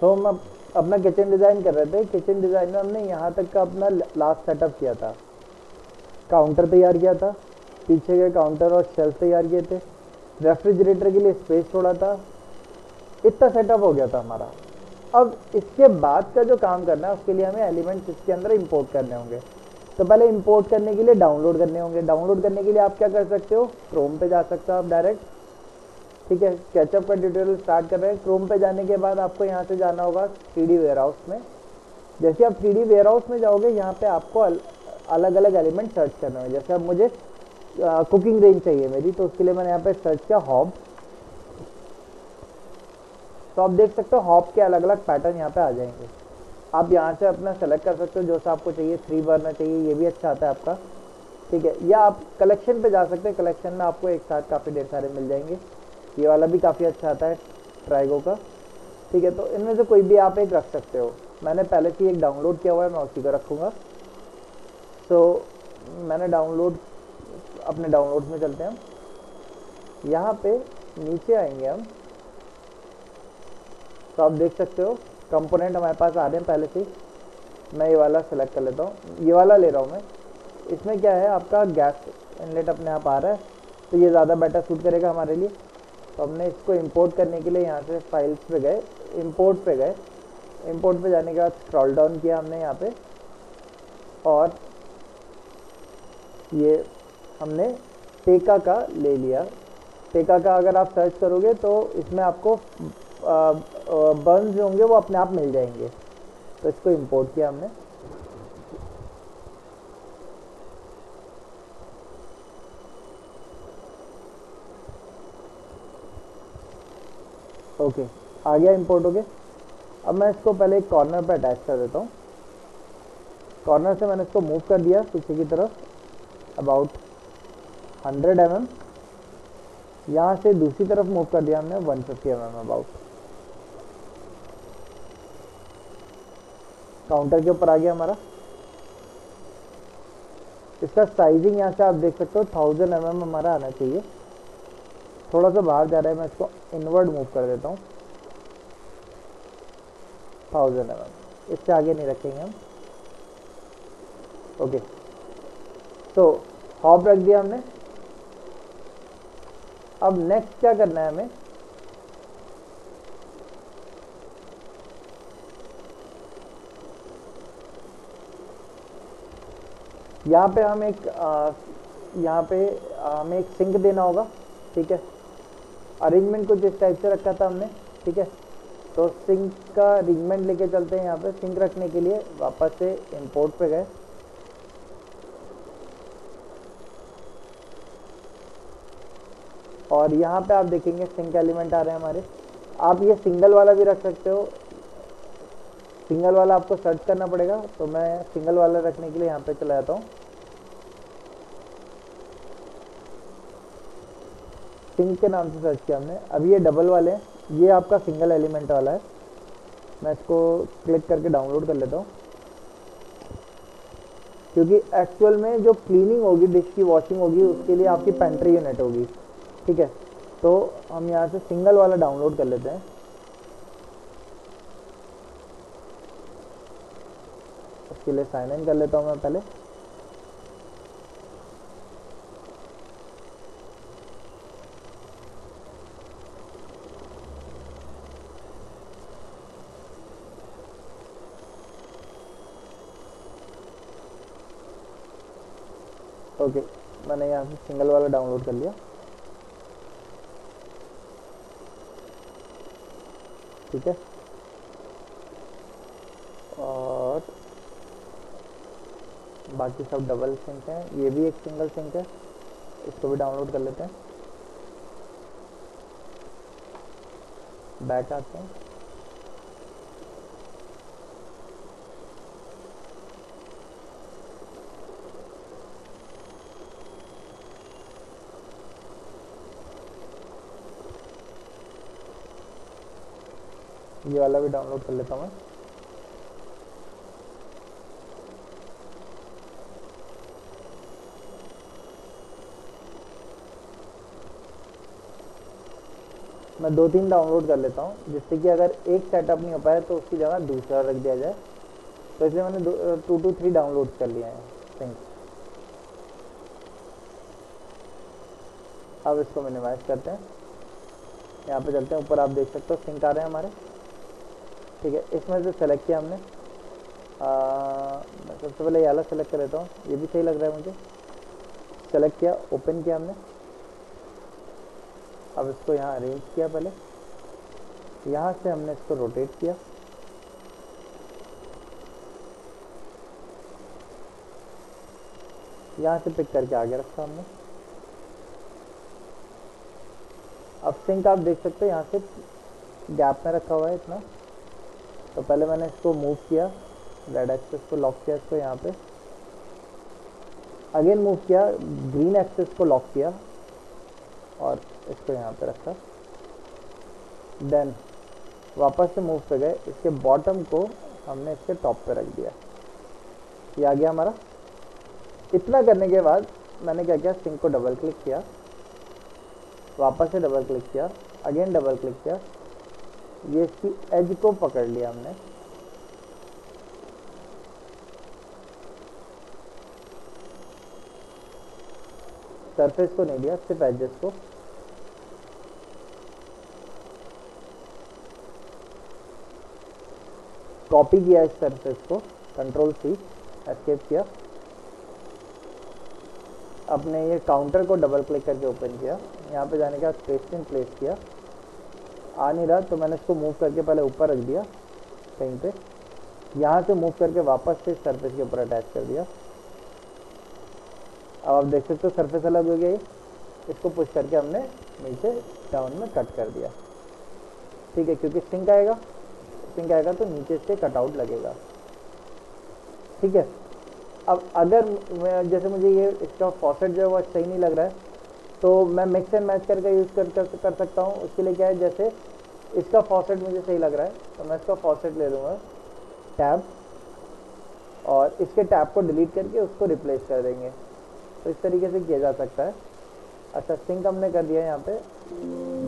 तो हम अपना किचन डिज़ाइन कर रहे थे। किचन डिज़ाइन में हमने यहाँ तक का अपना लास्ट सेटअप किया था। काउंटर तैयार किया था। पीछे के काउंटर और शेल्फ तैयार किए थे। रेफ्रिजरेटर के लिए स्पेस छोड़ा था। इतना सेटअप हो गया था हमारा। अब इसके बाद का जो काम करना है, उसके लिए हमें एलिमेंट्स इसके अंदर इंपोर्ट करने होंगे। तो पहले इंपोर्ट करने के लिए डाउनलोड करने होंगे। डाउनलोड करने के लिए आप क्या कर सकते हो? क्रोम पे जा सकते हो आप डायरेक्ट ठीक है स्केचअप का ट्यूटोरियल स्टार्ट कर रहे हैं। क्रोम पे जाने के बाद आपको यहाँ से जाना होगा थ्री डी वेयर हाउस में। जैसे आप थ्री डी वेयर हाउस में जाओगे यहाँ पे आपको अल, अलग अलग एलिमेंट सर्च करना होंगे। जैसे अब मुझे आ, कुकिंग रेंज चाहिए मेरी तो उसके लिए मैंने यहाँ पे सर्च किया हॉब तो आप देख सकते हो हॉब के अलग अलग पैटर्न यहाँ पे आ जाएँगे। आप यहाँ से अपना सेलेक्ट कर सकते हो जो सा आपको चाहिए। थ्री बर्नर चाहिए ये भी अच्छा आता है आपका। ठीक है या आप कलेक्शन पे जा सकते हैं। कलेक्शन में आपको एक साथ काफ़ी ढेर सारे मिल जाएँगे। ये वाला भी काफ़ी अच्छा आता है ट्राइगो का। ठीक है तो इनमें से कोई भी आप एक रख सकते हो। मैंने पहले से एक डाउनलोड किया हुआ है, मैं उसी को रखूँगा। तो मैंने डाउनलोड अपने डाउनलोड में चलते हैं यहाँ पे नीचे आएँगे हम। तो आप देख सकते हो कंपोनेंट हमारे पास आ रहे हैं पहले से मैं ये वाला सेलेक्ट कर लेता हूँ। ये वाला ले रहा हूँ मैं। इसमें क्या है, आपका गैस इनलेट अपने आप आ रहा है। तो ये ज़्यादा बेटर सूट करेगा हमारे लिए। तो हमने इसको इंपोर्ट करने के लिए यहाँ से फाइल्स पे गए इंपोर्ट पे गए। इंपोर्ट पे जाने के बाद स्क्रॉल डाउन किया हमने यहाँ पे। और ये हमने टेका का ले लिया। टेका का अगर आप सर्च करोगे तो इसमें आपको बर्न्स जो होंगे वो अपने आप मिल जाएँगे। तो इसको इंपोर्ट किया हमने। ओके आ गया इंपोर्ट हो अब मैं इसको पहले एक कॉर्नर पर अटैच कर देता हूँ। कॉर्नर से मैंने इसको मूव कर दिया पीछे की तरफ़ अबाउट 100 एम एम यहाँ से दूसरी तरफ़ मूव कर दिया हमने 150 fifty M M about counter के ऊपर आ गया हमारा। इसका साइजिंग यहाँ से आप देख सकते हो थाउज़ेंड एम एम हमारा आना चाहिए। थोड़ा सा बाहर जा रहा है, मैं इसको इनवर्ड मूव कर देता हूँ। थाउज़ेंड एम एम इससे आगे नहीं रखेंगे हम। ओके तो हॉप रख दिया हमने। अब नेक्स्ट क्या करना है हमें? यहाँ पे हम एक यहाँ पे हमें एक सिंक देना होगा, ठीक है? अरेंजमेंट कुछ इस टाइप से रखा था हमने, ठीक है? तो सिंक का अरेंजमेंट लेके चलते हैं यहाँ पे सिंक रखने के लिए वापस से इंपोर्ट पे गए। और यहाँ पे आप देखेंगे सिंक एलिमेंट आ रहे हैं हमारे। आप ये सिंगल वाला भी रख सकते हो। सिंगल वाला आपको सर्च करना पड़ेगा तो मैं सिंगल वाला रखने के लिए यहाँ पे चला जाता हूँ। सिंक के नाम से सर्च किया हमने। अभी ये डबल वाले ये आपका सिंगल एलिमेंट वाला है। मैं इसको क्लिक करके डाउनलोड कर लेता हूँ। क्योंकि एक्चुअल में जो क्लीनिंग होगी डिश की वॉशिंग होगी, उसके लिए आपकी पेंट्री यूनिट होगी। ठीक है? तो हम यहाँ से सिंगल वाला डाउनलोड कर लेते हैं। उसके लिए साइन इन कर लेता हूँ मैं पहले। ओके, मैंने यहाँ से सिंगल वाला डाउनलोड कर लिया। ठीक है? और बाकी सब डबल सिंक हैं। ये भी एक सिंगल सिंक है। इसको भी डाउनलोड कर लेते हैं। बैक आते हैं। ये वाला भी डाउनलोड कर लेता हूँ मैं। दो तीन डाउनलोड कर लेता हूँ, जिससे कि अगर एक सेटअप नहीं हो पाया तो उसकी जगह दूसरा रख दिया जाए। तो इसलिए मैंने टू टू थ्री डाउनलोड कर लिए हैं। सिंक अब इसको मिनिमाइज करते हैं। यहाँ पे चलते हैं। ऊपर आप देख सकते हो सिंक आ रहे हैं हमारे। ठीक है, इसमें से सेलेक्ट किया हमने। सबसे पहले ये वाला सेलेक्ट कर लेता हूँ। ये भी सही लग रहा है मुझे। सेलेक्ट किया ओपन किया हमने। अब इसको यहाँ अरेंज किया पहले। यहाँ से हमने इसको रोटेट किया। यहाँ से पिक करके आगे रखा हमने। अब सिंक आप देख सकते हो, यहाँ से गैप में रखा हुआ है इतना। तो पहले मैंने इसको मूव किया। रेड एक्सेस को लॉक किया इसको यहाँ पे। अगेन मूव किया। ग्रीन एक्सेस को लॉक किया। और इसको यहाँ पे रखा। देन वापस से मूव पे गए। इसके बॉटम को हमने इसके टॉप पे रख दिया। ये आ गया हमारा। इतना करने के बाद मैंने क्या किया? सिंक को डबल क्लिक किया। वापस से डबल क्लिक किया। अगेन डबल क्लिक किया। ये इसकी एज को पकड़ लिया हमने। सरफेस को नहीं लिया सिर्फ़ एजेस को। कॉपी किया इस सरफेस को कंट्रोल सी एस्केप किया। अपने ये काउंटर को डबल क्लिक करके ओपन किया। यहाँ पे जाने के बाद प्लेस किया। आ नहीं रहा तो मैंने इसको मूव करके पहले ऊपर रख दिया, कहीं पे। यहाँ से मूव करके वापस से सरफेस के ऊपर अटैच कर दिया। अब आप देख सकते हो सरफेस अलग हो गया इसको पुश करके हमने नीचे डाउन में कट कर दिया। ठीक है, क्योंकि सिंक आएगा। सिंक आएगा तो नीचे से कटआउट लगेगा। ठीक है, अब अगर जैसे मुझे ये इसका फॉसेट जो है वो सही नहीं लग रहा है। तो मैं मिक्स एंड मैच करके यूज़ कर, कर कर सकता हूँ। उसके लिए क्या है जैसे इसका फॉसेट मुझे सही लग रहा है तो मैं इसका फॉसेट ले लूँगा। टैब और इसके टैब को डिलीट करके उसको रिप्लेस कर देंगे। तो इस तरीके से किया जा सकता है। अच्छा सिंक हमने कर दिया यहाँ पे।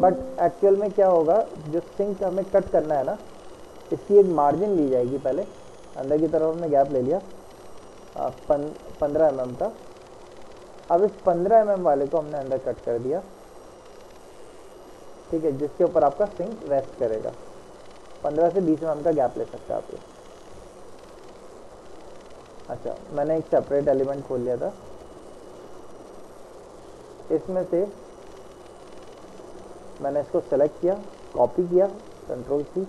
बट एक्चुअल में क्या होगा जो सिंक हमें कट करना है ना इसकी एक मार्जिन ली जाएगी पहले। अंदर की तरफ़ हमने गैप ले लिया। पंद्रह एम का। अब इस पंद्रह एम वाले को हमने अंदर कट कर दिया। ठीक है, जिसके ऊपर आपका सिंक रेस्ट करेगा। पंद्रह से बीस एम का गैप ले सकते हैं आप ये अच्छा मैंने एक सेपरेट एलिमेंट खोल लिया था। इसमें से मैंने इसको सेलेक्ट किया कॉपी किया कंट्रोल सी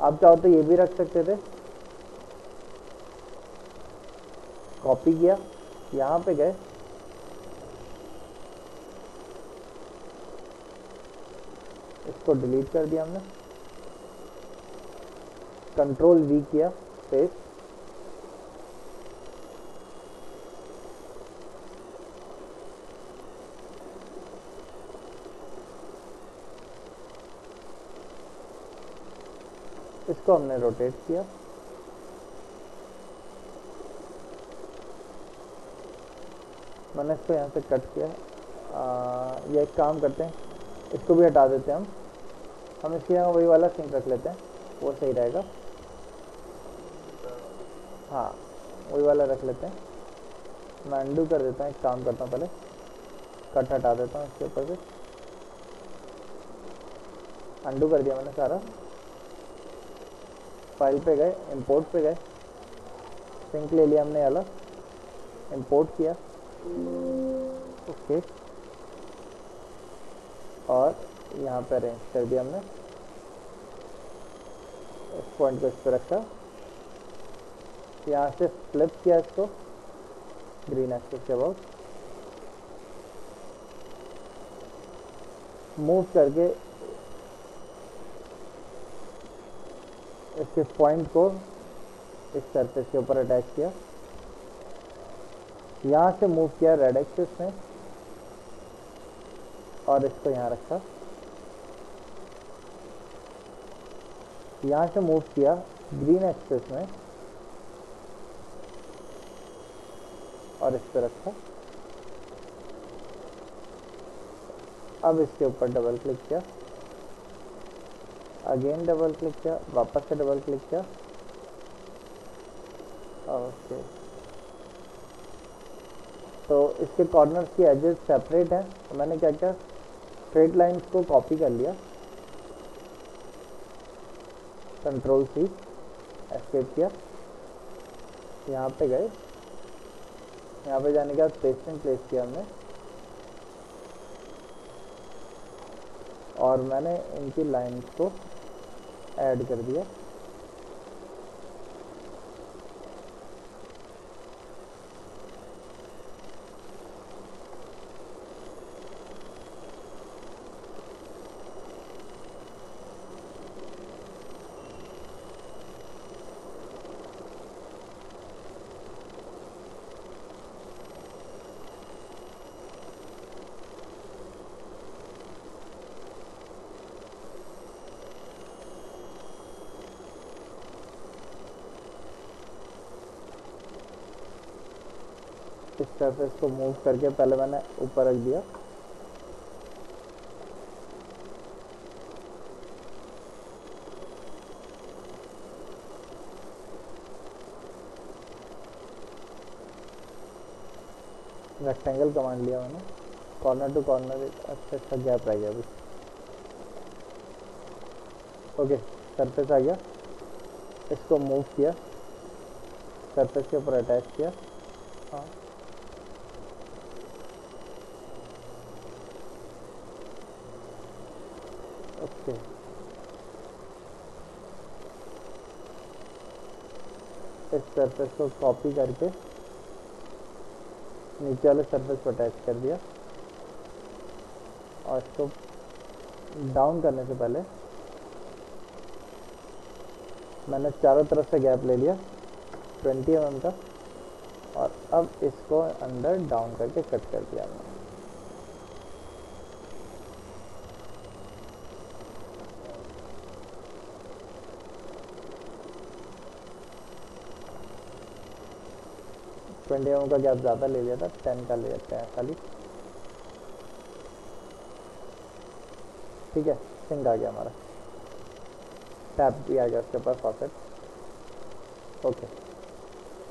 आप चाहो तो ये भी रख सकते थे। कॉपी किया। यहाँ पे गए। इसको डिलीट कर दिया हमने। कंट्रोल वी किया स्पेस इसको हमने रोटेट किया। मैंने इसको यहाँ से कट किया ये एक काम करते हैं। इसको भी हटा देते हैं हम। हम इसके यहाँ वही वाला सिंक रख लेते हैं। वो सही रहेगा। हाँ वही वाला रख लेते हैं। मैं अंडू कर देता हूँ, एक काम करता हूँ पहले। कट हटा देता हूँ इसके ऊपर से। अंडू कर दिया मैंने सारा। फ़ाइल पे गए इंपोर्ट पे गए। सिंक ले लिया हमने अलग इंपोर्ट किया। ओके। और यहाँ पे अरेंज कर दिया हमने। इस पॉइंट को इस पर रखा। यहाँ से फ्लिप किया इसको। ग्रीन एक्सेस के अबाउट मूव करके इसके पॉइंट को इस सरफेस के ऊपर अटैच किया। यहाँ से मूव किया रेड एक्सिस में। और इसको यहाँ रखा। यहाँ से मूव किया ग्रीन एक्सिस में। और इस पर रखा। अब इसके ऊपर डबल क्लिक किया। अगेन डबल क्लिक किया। वापस से डबल क्लिक किया। ओके तो इसके कॉर्नर्स की एजेस सेपरेट है। तो मैंने क्या किया? स्ट्रेट लाइंस को कॉपी कर लिया। कंट्रोल सी एस्केप किया। यहाँ पे गए। यहाँ पे जाने के बाद पेस्टेंट प्लेस किया हमने। और मैंने इनकी लाइंस को ऐड कर दिया। इस सरफेस को मूव करके पहले मैंने ऊपर रख दिया। रेक्टेंगल कमांड लिया मैंने। कॉर्नर टू कॉर्नर एक अच्छा अच्छा गैप रह गया अभी। ओके सरफेस आ गया। इसको मूव किया। सरफेस के ऊपर अटैच किया। हाँ। ओके इस सरफेस को कॉपी करके नीचे वाले सरफेस को अटैच कर दिया। और इसको डाउन करने से पहले मैंने चारों तरफ़ से गैप ले लिया 20 एम का, और अब इसको अंदर डाउन करके कट कर दिया मैंने। ट्वेंटी एम का गैप ज़्यादा ले लिया था टेन का ले लेते हैं। खाली ठीक है सिंक आ गया हमारा। टैप भी आ गया उसके ऊपर फॉसेट ओके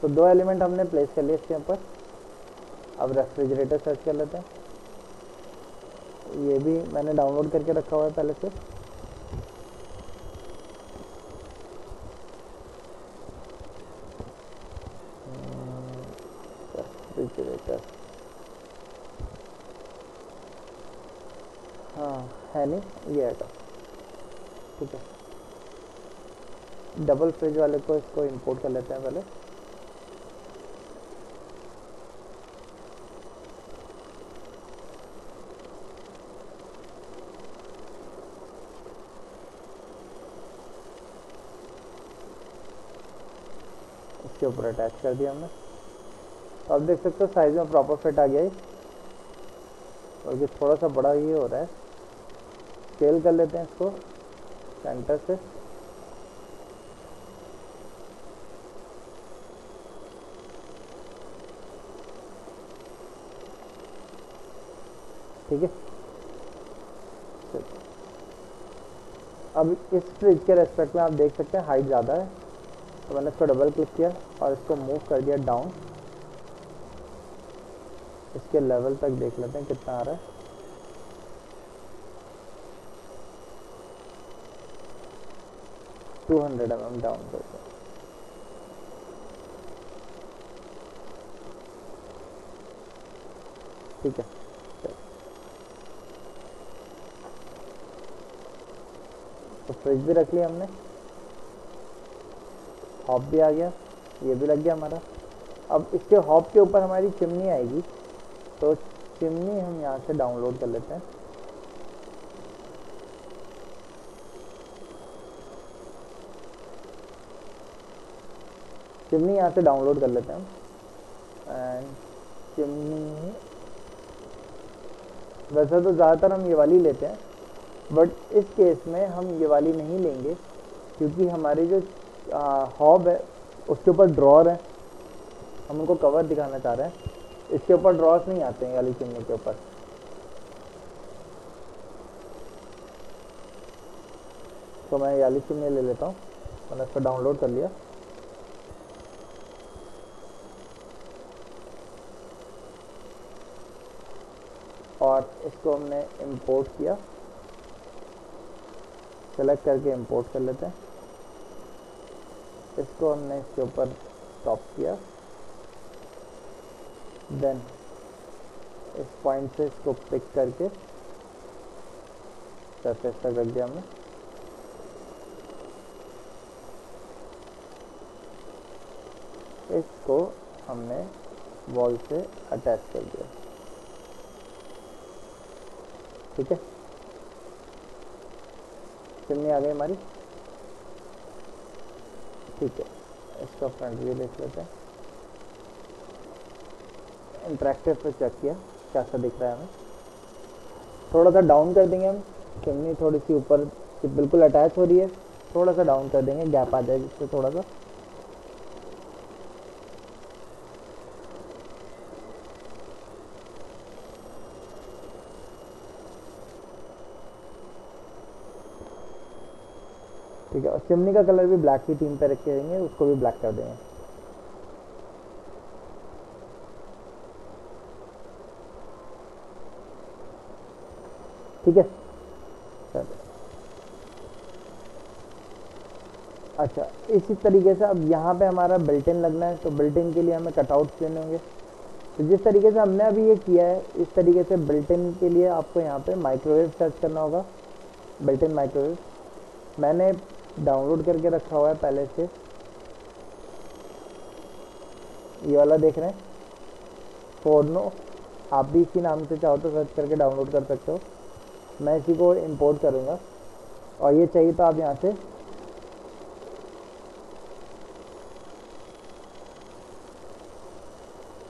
तो दो एलिमेंट हमने प्लेस कर लिए इसके ऊपर। अब रेफ्रिजरेटर सर्च कर लेते हैं। ये भी मैंने डाउनलोड करके रखा हुआ है पहले से रेफ्रिजरेटर हाँ है नहीं? ये आएगा ठीक है। डबल फ्रिज वाले को इसको इंपोर्ट कर लेते हैं पहले। इसके ऊपर अटैच कर दिया हमने। तो आप देख सकते हो साइज़ में प्रॉपर फिट आ गया है और ये थोड़ा सा बड़ा ही हो रहा है स्केल कर लेते हैं इसको सेंटर से। ठीक है? अब इस फ्रिज के रेस्पेक्ट में आप देख सकते हैं हाइट ज़्यादा है तो मैंने इसको डबल क्लिक किया और इसको मूव कर दिया डाउन इसके लेवल तक देख लेते हैं कितना आ रहा है। Two hundred M M down करते हैं ठीक है। तो फ्रिज भी रख लिया हमने। हॉप भी आ गया। ये भी लग गया हमारा। अब इसके हॉप के ऊपर हमारी चिमनी आएगी। तो चिमनी हम यहाँ से डाउनलोड कर लेते हैं। चिमनी यहाँ से डाउनलोड कर लेते हैं एंड चिमनी, वैसे तो ज़्यादातर हम ये वाली लेते हैं बट इस केस में हम ये वाली नहीं लेंगे, क्योंकि हमारी जो हॉब है, उसके ऊपर ड्रॉर है। हम उनको कवर दिखाना चाह रहे हैं। इसके ऊपर ड्रॉस नहीं आते हैं वाली चिमनी के ऊपर। तो मैं याली चिमनी ले लेता हूँ। मैंने इसको डाउनलोड कर लिया। और इसको हमने इंपोर्ट किया। सेलेक्ट करके इंपोर्ट कर लेते हैं। इसको हमने इसके ऊपर टॉप किया। देन इस पॉइंट से इसको पिक करके सरफेस तक रख दिया हमने। इसको हमने वॉल से अटैच कर दिया। ठीक है? चिमनी आ गई हमारी। ठीक है, इसका फ्रंट व्यू देख लेते हैं। इंट्रैक्टिव पे चेक किया, कैसा दिख रहा है हमें। थोड़ा सा डाउन कर देंगे हम चिमनी थोड़ी सी ऊपर, बिल्कुल अटैच हो रही है, थोड़ा सा डाउन कर देंगे गैप आ जाए जिससे थोड़ा सा। ठीक है, और चिमनी का कलर भी ब्लैक की थीम पे रखे रहेंगे, उसको भी ब्लैक कर देंगे। ठीक है? अच्छा इसी तरीके से अब यहाँ पे हमारा बिल्टिन लगना है तो बिल्टिन के लिए हमें कटआउट्स लेने होंगे। तो जिस तरीके से हमने अभी ये किया है, इस तरीके से बिल्टिन के लिए आपको यहाँ पे माइक्रोवेव सर्च करना होगा। बिल्टिन माइक्रोवेव मैंने डाउनलोड करके रखा हुआ है पहले से। ये वाला देख रहे हैं। फोर्नो आप भी इसी नाम से चाहो तो सर्च करके डाउनलोड कर सकते हो। मैं इसी को इंपोर्ट करूँगा। और ये चाहिए तो आप यहाँ से।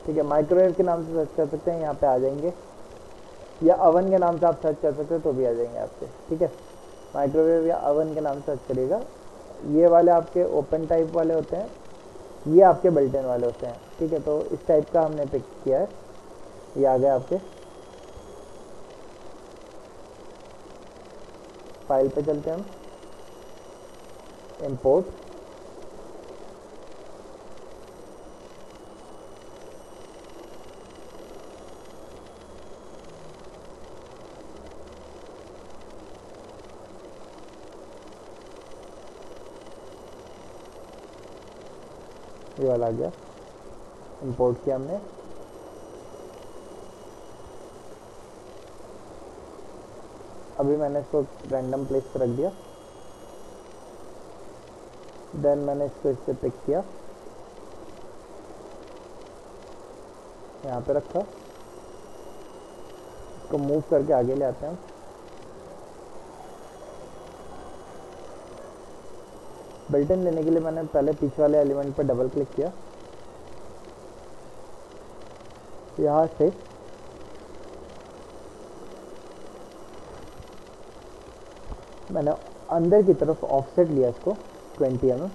ठीक है माइक्रोवेव के नाम से सर्च कर सकते हैं, यहाँ पे आ जाएँगे। या अवन के नाम से आप सर्च कर सकते हो तो भी आ जाएँगे आपके ठीक है? माइक्रोवेव या अवन के नाम से सर्च करिएगा। ये वाले आपके ओपन टाइप वाले होते हैं। ये आपके बिल्टन वाले होते हैं। ठीक है तो इस टाइप का हमने पिक किया है। ये आ गया आपके। फ़ाइल पे चलते हैं हम। इंपोर्ट ये वाला आ गया। इंपोर्ट किया हमने। अभी मैंने इसको रैंडम प्लेस पर रख दिया। देन मैंने इसको इससे पिक किया। यहाँ पे रखा। इसको मूव करके आगे ले आते हैं बिल्टन लेने के लिए मैंने पहले पीछे वाले एलिमेंट पर डबल क्लिक किया। यहाँ से मैंने अंदर की तरफ़ ऑफसेट लिया इसको 20 एम mm.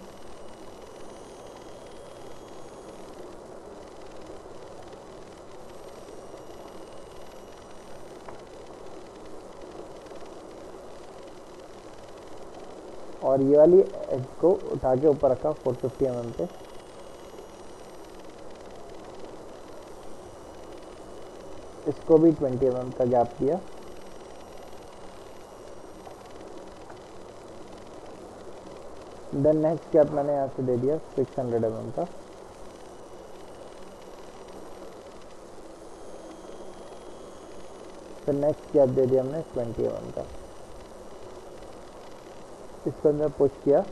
और ये वाली एज को उठा के ऊपर रखा 450 फिफ्टी एम पे इसको भी 20 एम mm का गैप दिया देन नेक्स्ट कैप मैंने यहाँ से दे दिया 600 हंड्रेड एम का। फिर नेक्स्ट कैप दे दिया हमने 20 एम का। इसको अंदर पुश किया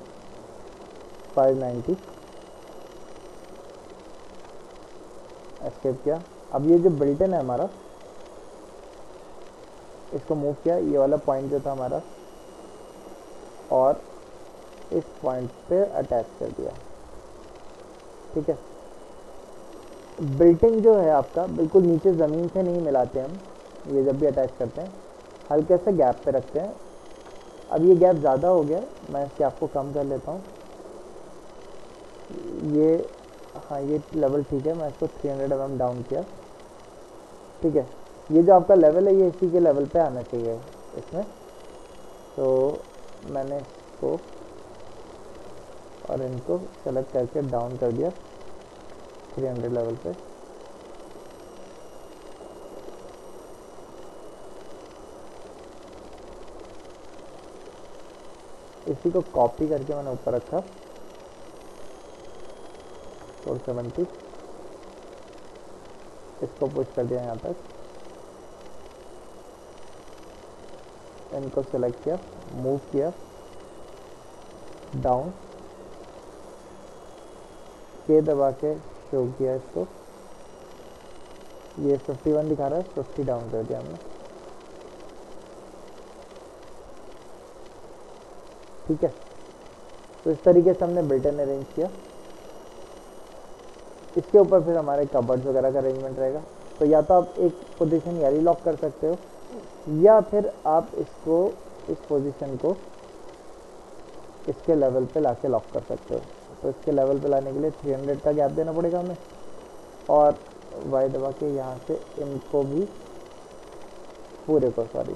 590 एस्केप किया। अब ये जो बिल्टन है हमारा, इसको मूव किया। ये वाला पॉइंट जो था हमारा। और इस पॉइंट पे अटैच कर दिया। ठीक है? बिल्टिंग जो है आपका, बिल्कुल नीचे ज़मीन से नहीं मिलाते हम, ये जब भी अटैच करते हैं। हल्के से गैप पे रखते हैं। अब ये गैप ज़्यादा हो गया, मैं इस गैप को कम कर लेता हूँ। ये हाँ ये लेवल ठीक है, मैं इसको 300 हंड्रेड mm डाउन किया। ठीक है? ये जो आपका लेवल है, ये इसी के लेवल पे आना चाहिए इसमें। तो मैंने इसको और इनको सेलेक्ट करके डाउन कर दिया 300 लेवल पे। इसी को कॉपी करके मैंने ऊपर रखा। फोर सेवेंटी इसको पुश कर दिया यहाँ तक। इनको सेलेक्ट किया मूव किया। डाउन के दबा के शो किया इसको। ये 51 दिखा रहा है 50 डाउन कर दिया हमने। ठीक है। तो इस तरीके से हमने बिल्टन अरेंज किया। इसके ऊपर फिर हमारे कबर्ड्स वगैरह का अरेंजमेंट रहेगा। तो या तो आप एक पोजीशन यारी लॉक कर सकते हो, या फिर आप इसको, इस पोजीशन को इसके लेवल पे लाके लॉक कर सकते हो। तो इसके लेवल पे लाने के लिए 300 का गैप देना पड़ेगा हमें। और वाई दबा के यहाँ से इनको भी पूरे को सॉरी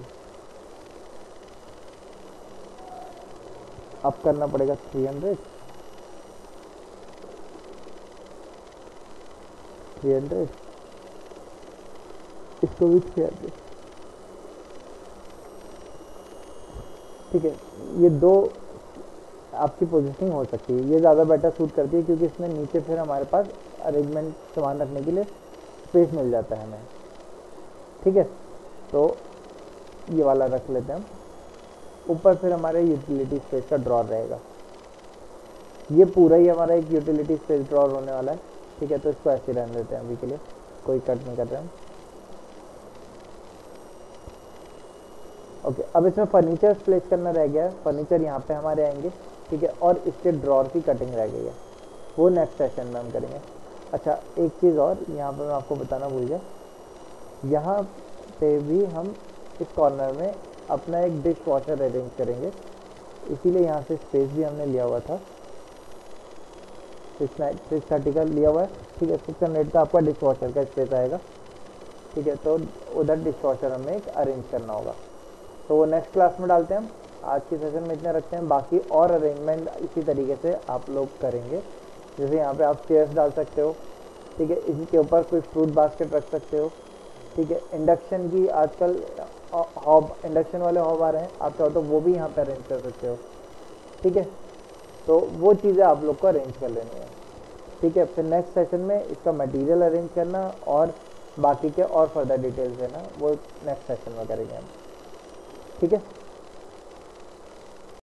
अप करना पड़ेगा 300 300 इसको भी 300 ठीक है, ये दो आपकी पोजिशनिंग हो सकती है। ये ज़्यादा बेटर सूट करती है क्योंकि इसमें नीचे फिर हमारे पास अरेंजमेंट सामान रखने के लिए स्पेस मिल जाता है हमें। ठीक है? तो ये वाला रख लेते हैं हम। ऊपर फिर हमारे यूटिलिटी स्पेस का ड्रॉर रहेगा। ये पूरा ही हमारा एक यूटिलिटी स्पेस ड्रॉर होने वाला है। ठीक है? तो इसको ऐसे रहने देते हैं अभी के लिए। कोई कट नहीं कर रहे हम। ओके अब इसमें फर्नीचर प्लेस करना रह गया है। फर्नीचर यहाँ पे हमारे आएँगे। ठीक है, और इसके ड्रॉर की कटिंग रह गई है। वो नेक्स्ट सेशन में हम करेंगे। अच्छा एक चीज़ और यहाँ पर मैं आपको बताना भूल गया। यहाँ पे भी हम इस कॉर्नर में अपना एक डिश वॉशर अरेंज करेंगे। इसीलिए यहाँ से स्पेस भी हमने लिया हुआ था। सिक्स थर्टी का लिया हुआ है। ठीक है सिक्स हंड्रेड का आपका डिश वॉशर का स्पेस आएगा। ठीक है तो उधर डिश वॉशर हमें एक अरेंज करना होगा। तो वो नेक्स्ट क्लास में डालते हैं हम। आज के सेशन में इतने रखते हैं। बाकी और अरेंजमेंट इसी तरीके से आप लोग करेंगे। जैसे यहाँ पे आप चेयर्स डाल सकते हो। ठीक है इसी के ऊपर कोई फ्रूट बास्केट रख सकते हो। ठीक है इंडक्शन की आजकल हॉब इंडक्शन वाले हॉब आ रहे हैं। आप चाहो तो वो भी यहाँ पे अरेंज कर सकते हो। ठीक है तो वो चीज़ें आप लोग को अरेंज कर लेनी है। ठीक है, फिर नेक्स्ट सेशन में इसका मटेरियल अरेंज करना और बाकी के और फर्दर डिटेल्स देना। वो नेक्स्ट सेशन में करेंगे हम। ठीक है?